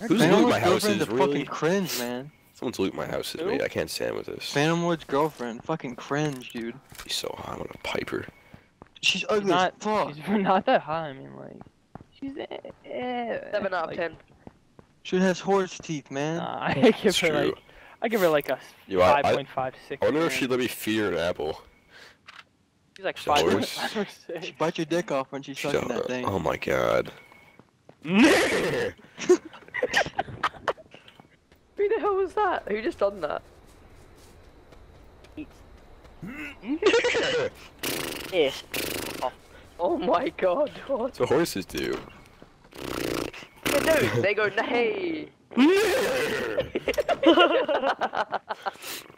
Who's looting my Lord's girlfriend's houses? a Really? fucking cringe, man. Someone's looting my houses, Who? mate. I can't stand with this. Phantom Lord's girlfriend, fucking cringe, dude. She's so hot. I'm gonna pipe her. She's She's ugly not, as fuck. she's not that high. I mean, like, she's eh, eh, Seven out of like, ten. She has horse teeth, man. Nah, I give It's her true. like, I give her like a Yo, I, I, five point five six. I wonder if she'd let me feed her an apple. She's like she's five point always- five or six. She bite your dick off when she's She's sucking a- that thing. Oh my god. Who the hell was that? Who just done that? Ish. Oh my god, what? That's what horses do. They do, they go, nay!